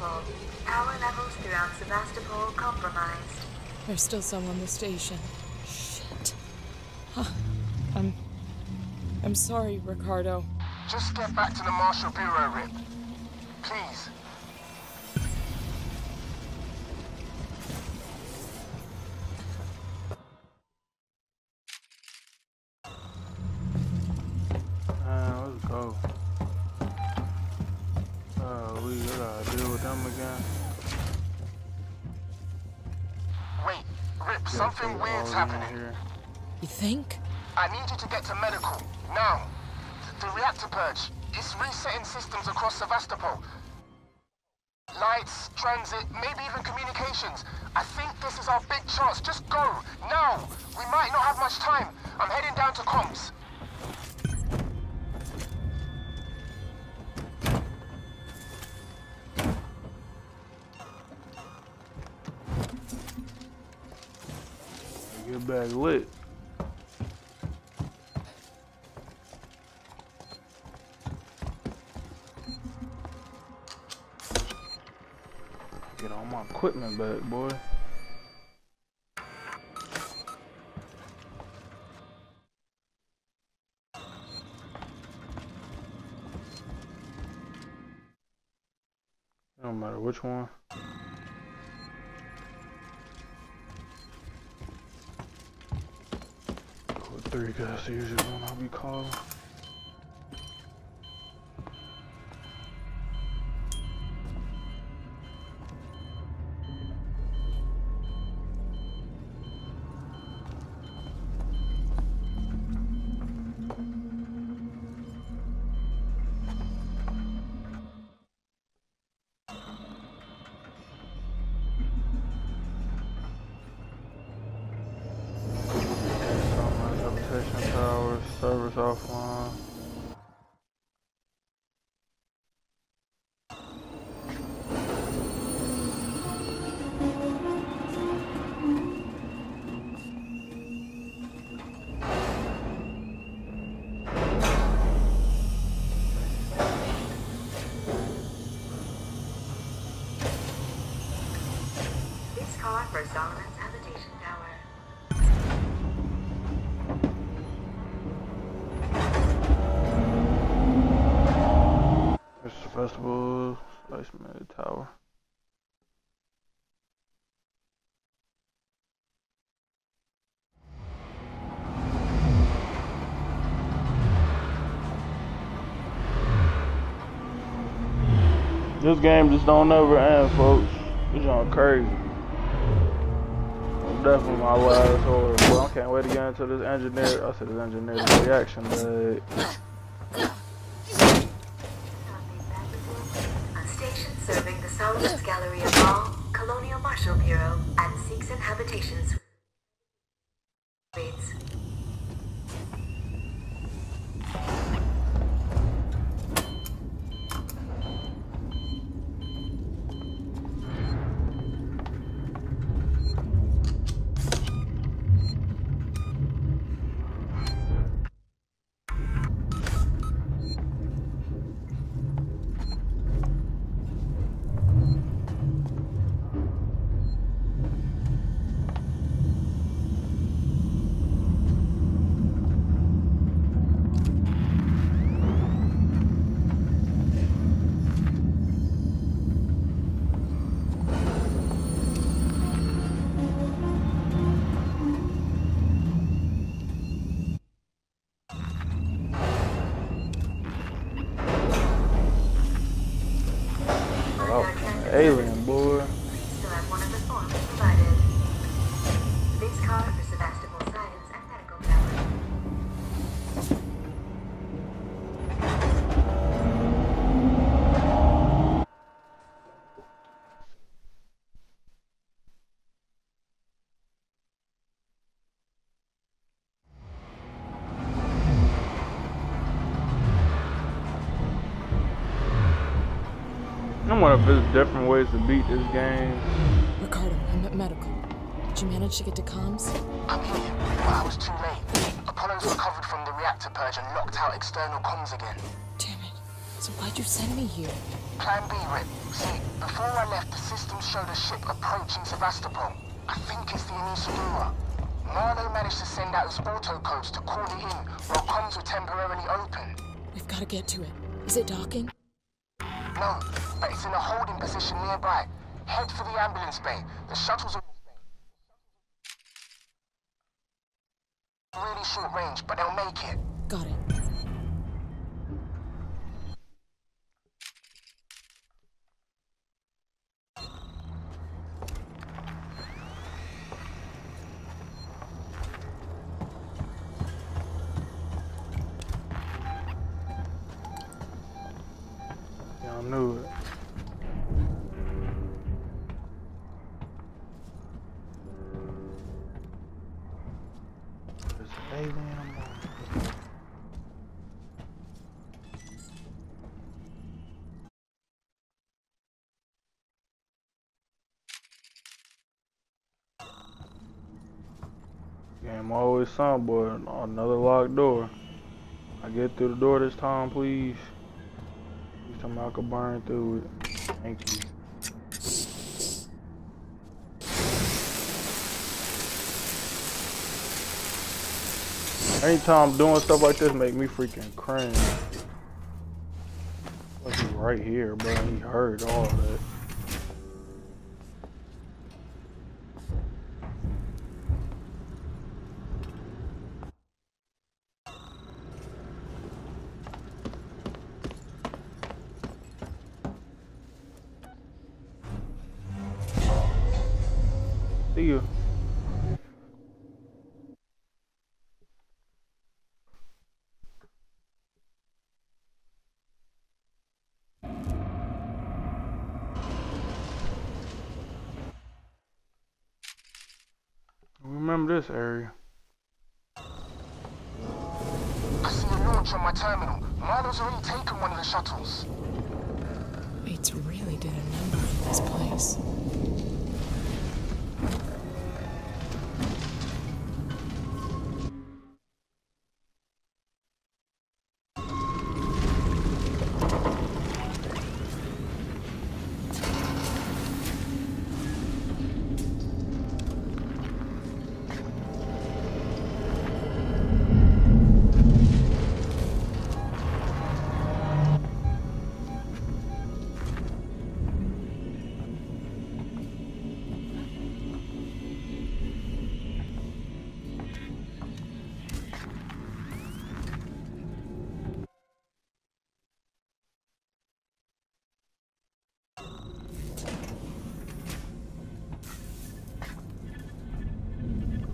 Sevastopol. Power levels throughout Sevastopol compromised. There's still some on the station. Shit. Huh. I'm. I'm sorry, Ricardo. Just get back to the Marshal Bureau, Rip. Here. You think? I need you to get to medical. Now. The reactor purge. It's resetting systems across Sevastopol. Lights, transit, maybe even communications. I think this is our big chance. Just go. Now. We might not have much time. I'm heading down to comms. Get lit. Get all my equipment back, boy. Don't matter which one. Three, cause that's usually the one I'll be calling. For Solomon's habitation tower. This is the festival, Ice Man Tower. This game just don't ever end, folks. It's on crazy. Definitely my last order. Well, I can't wait to get into this engineer. I said this engineer's reaction. Station serving the Solomon's Gallery of Colonial Marshal Bureau, and Seegson wonder if there's different ways to beat this game. Ricardo, I'm at medical. Did you manage to get to comms? I'm here, but I was too late. Apollo's recovered from the reactor purge and locked out external comms again. Damn it. So why'd you send me here? Plan B, Rip. See, before I left, the system showed a ship approaching Sevastopol. I think it's the Anesidora. Marlow managed to send out his auto codes to call it in while comms were temporarily open. We've got to get to it. Is it docking? No, but it's in a holding position nearby. Head for the ambulance bay. The shuttles are really short range, but they'll make it. Got it. Game always some boy. Another locked door. I get through the door this time, please. Please tell me I can burn through it. Thank you. Anytime doing stuff like this make me freaking cringe. Like he right here, bro. He heard all that. This area. I see a launch on my terminal. Marlow's already taken one of the shuttles. Mates really did a number on this place.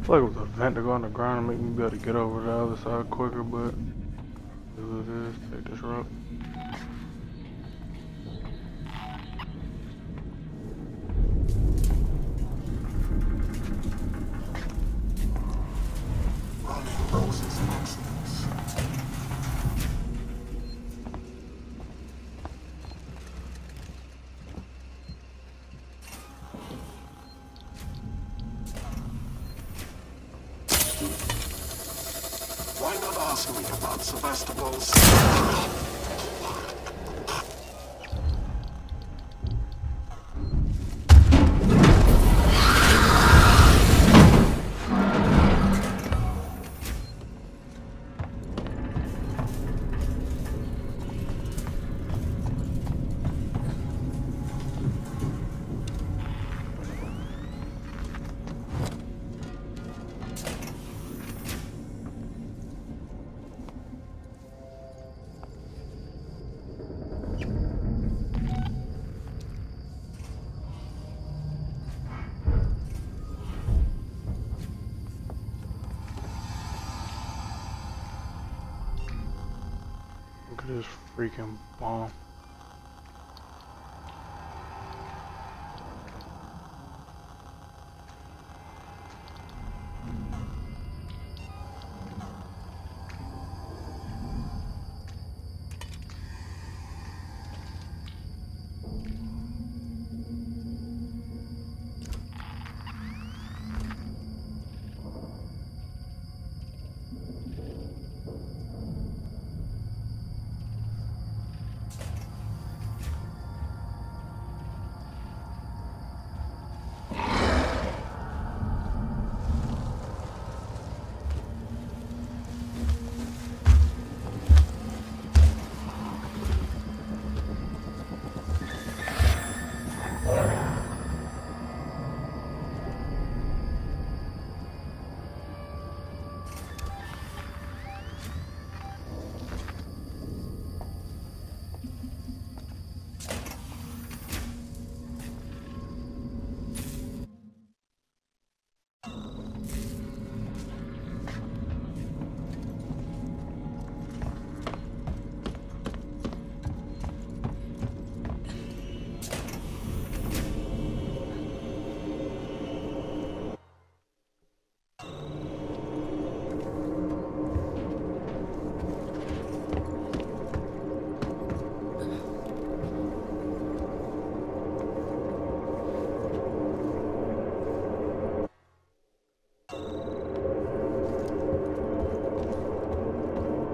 Feel like it was a vent to go on the ground and make me be able to get over the other side quicker, but it is what it is. Take this route. vegetables me freaking Sevastopol's?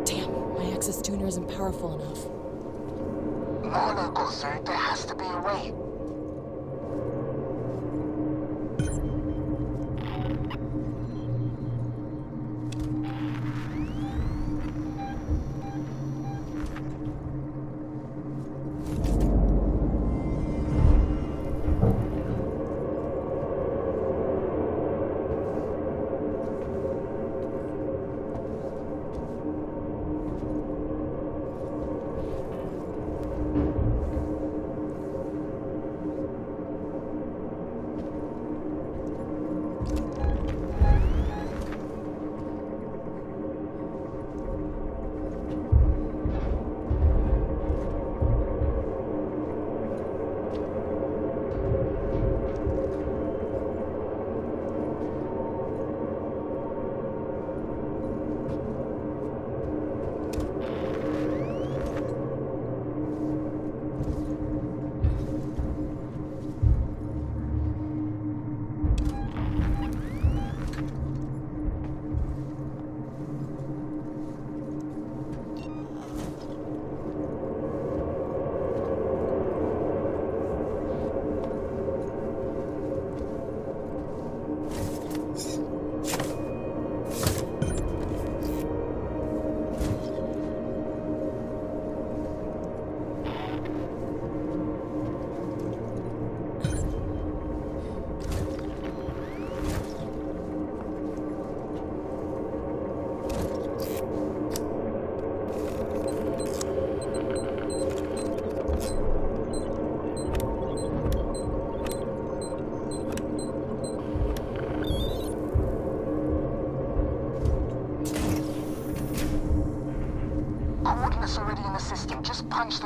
Damn, my Access Tuner isn't powerful enough. No sir, there has to be a way.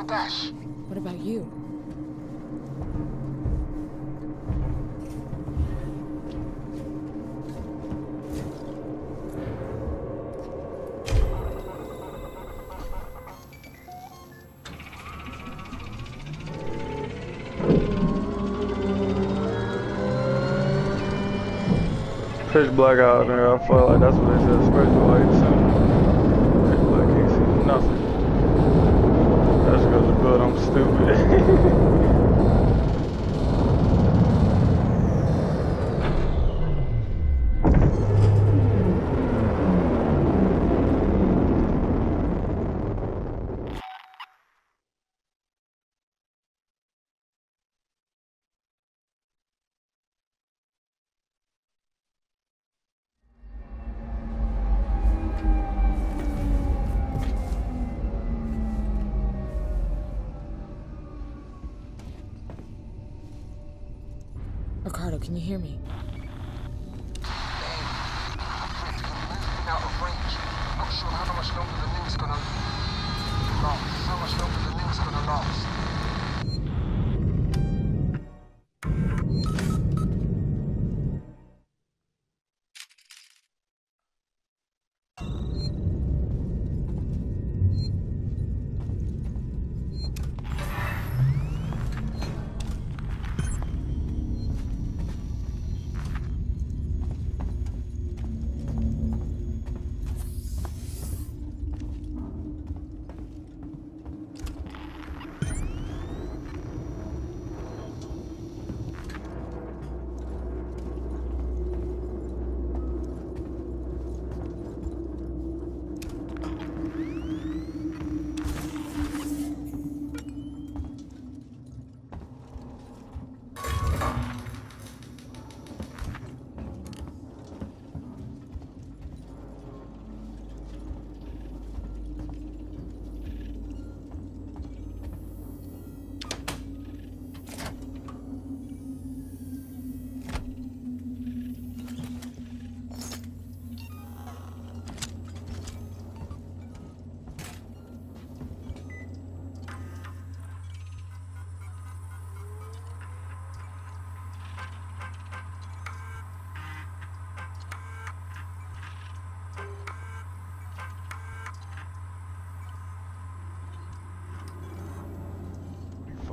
Just punch the dash. What about you? Pitch black out there. I feel like that's what they said. Special lights. Pitch black. Can't see nothing. That's because of good. I'm stupid. can you hear me?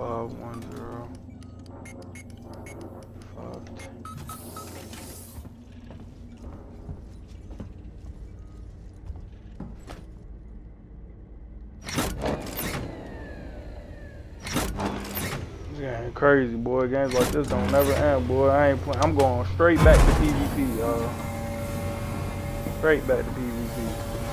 five one zero. Five. This crazy boy. Games like this don't never end boy. I ain't playing. I'm going straight back to PvP y'all. straight back to PvP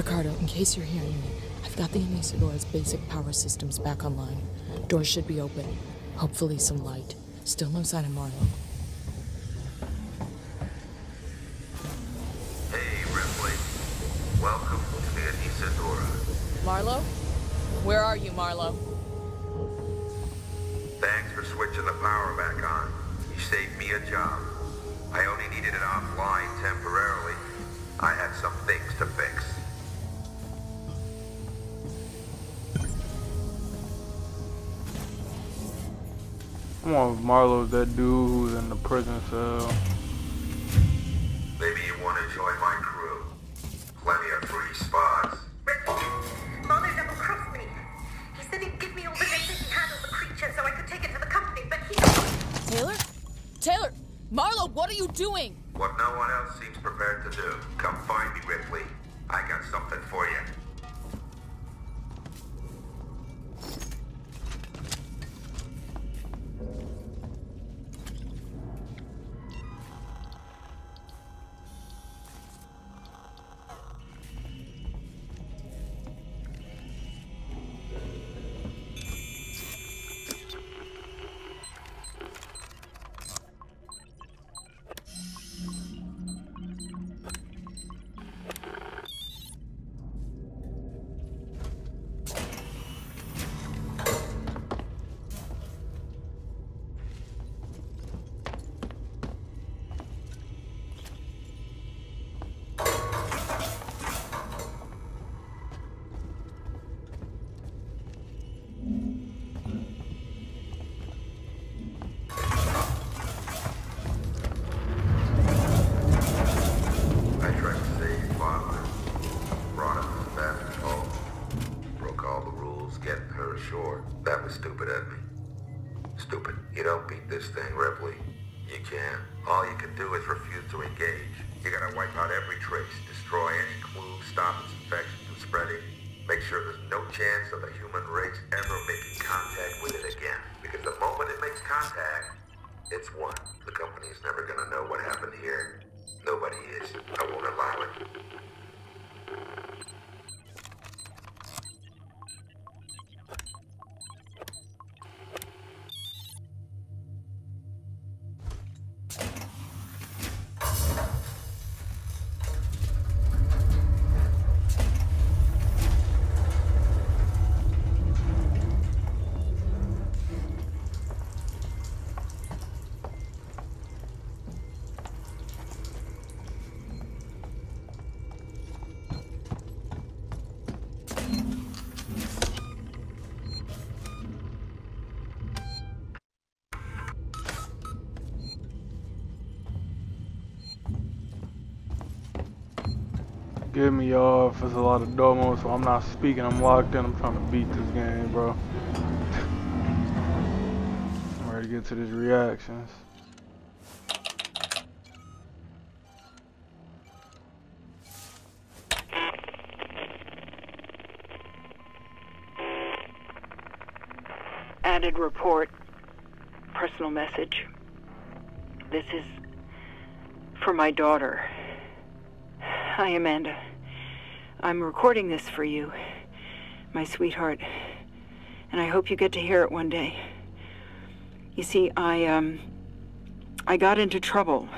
Ricardo, in case you're hearing me, I've got the Anesidora's basic power systems back online. Doors should be open. Hopefully some light. Still no sign of Marlow. Hey, Ripley. Welcome to the Anisadora. Marlow? Where are you, Marlow? Thanks for switching the power back on. You saved me a job. I only needed it offline temporarily. I had some Come on, Marlow's that dude who's in the prison cell. Maybe you want to join my crew. Plenty of free spots. Marlow double crossed me. He said he'd give me all the data he had on the creature so I could take it to the company, but he. Taylor? Taylor! Marlow, what are you doing? What no one else seems prepared to do. Come find me, Ripley. Forgive me, if there's a lot of domo, so I'm not speaking. I'm locked in. I'm trying to beat this game, bro. I'm ready to get to these reactions. Added report. Personal message. This is for my daughter. Hi, Amanda. I'm recording this for you, my sweetheart, and I hope you get to hear it one day. You see, I, um, I got into trouble.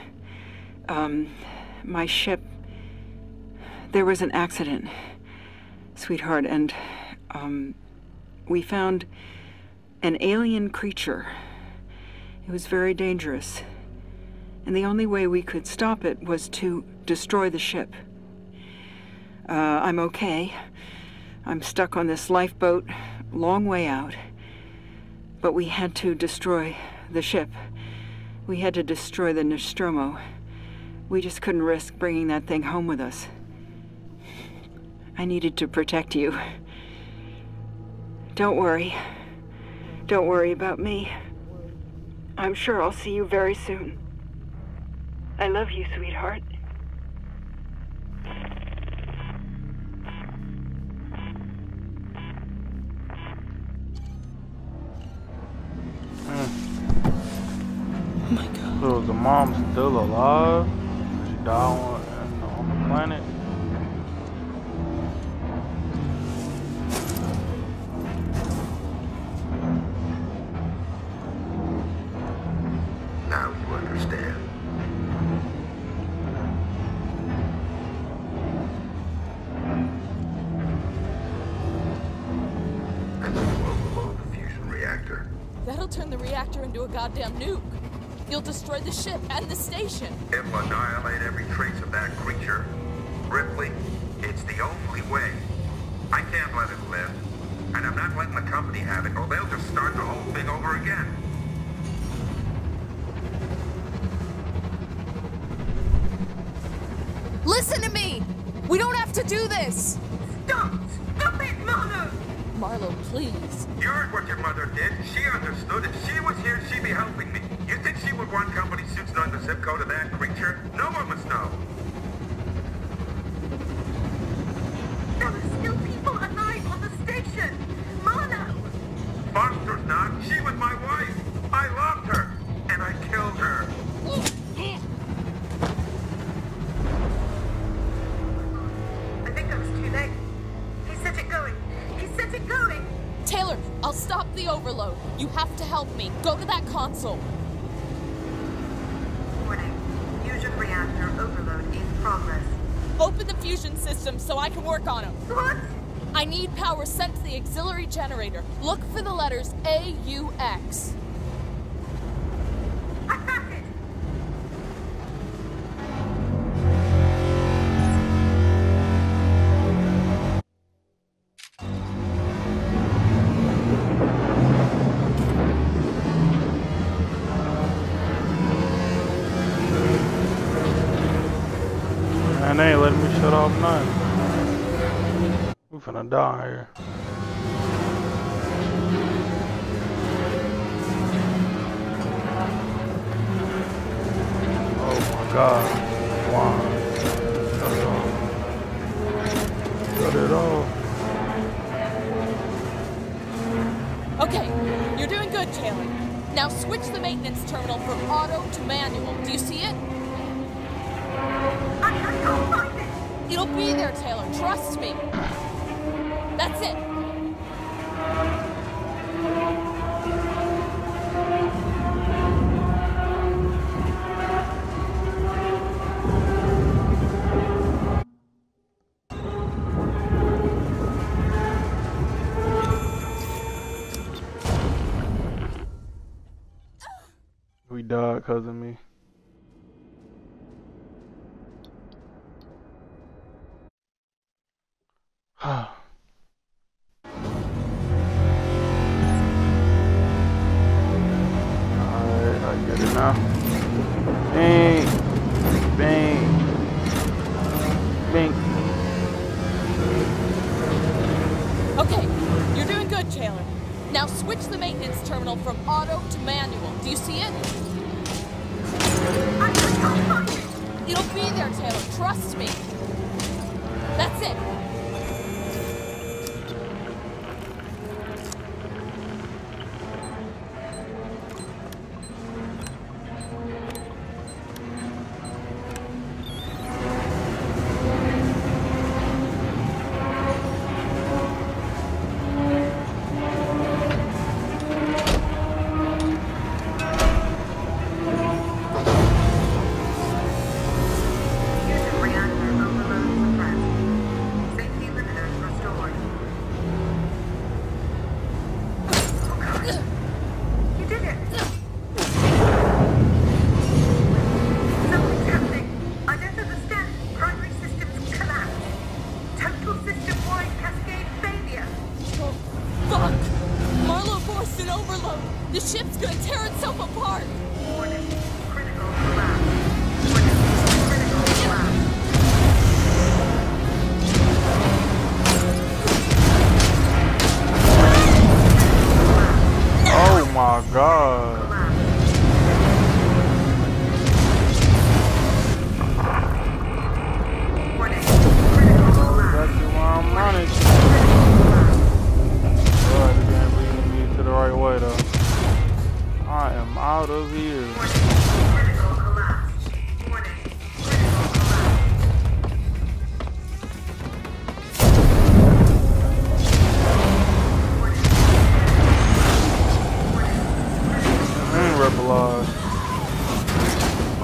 Um, my ship, there was an accident, sweetheart, and, um, we found an alien creature. It was very dangerous. And the only way we could stop it was to destroy the ship. Uh, I'm okay. I'm stuck on this lifeboat, long way out. But we had to destroy the ship. We had to destroy the Nostromo. We just couldn't risk bringing that thing home with us. I needed to protect you. Don't worry. Don't worry about me. I'm sure I'll see you very soon. I love you, sweetheart. God. So is the mom still alive? She died on, on the planet? Now you understand. And then you overload the fusion reactor. That'll turn the reactor into a goddamn nuke. You'll destroy the ship and the station. It will annihilate every trace of that creature. Ripley, it's the only way. I can't let it live. And I'm not letting the company have it, or they'll just start the whole thing over again. Listen to me! We don't have to do this! Stop! Stop it, Marlow! Marlow, please. You heard what your mother did. She understood. If she was here, she'd be helping me. You think she would want company suits knowing the zip code of that creature? No one must know. There are still people alive on the station! Marlow! Foster's not. She was my wife. I loved her. And I killed her. I think I was too late. He set it going. He set it going! Taylor, I'll stop the overload. You have to help me. Go to that console. Overload in progress. Open the fusion system so I can work on them. What? I need power sent to the auxiliary generator. Look for the letters AUX. Die. Oh my god. Why? Shut it off. Shut it off. Okay, you're doing good, Taylor. Now switch the maintenance terminal from auto to manual. Do you see it? I, I can't find it! It'll be there, Taylor. Trust me. It. We died because Now switch the maintenance terminal from auto to manual. Do you see it? I, I, I, It'll be there, Taylor. Trust me. That's it.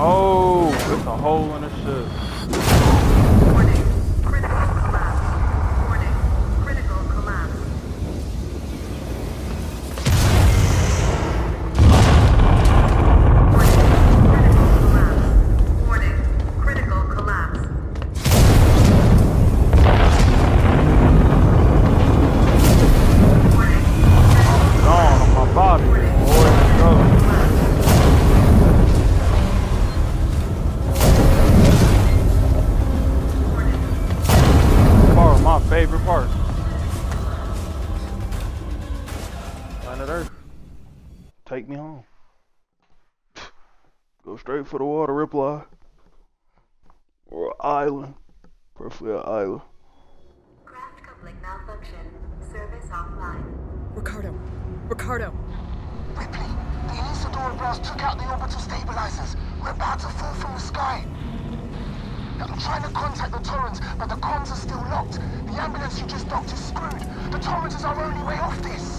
Oh, it's a hole in the ship. For the water, Ripley. Or island. Preferably an island. Craft coupling malfunction. Service offline. Ricardo. Ricardo. Ripley, the Anesidora blast took out the orbital stabilizers. We're about to fall from the sky. I'm trying to contact the Torrens, but the comms are still locked. The ambulance you just docked is screwed. The Torrens is our only way off this.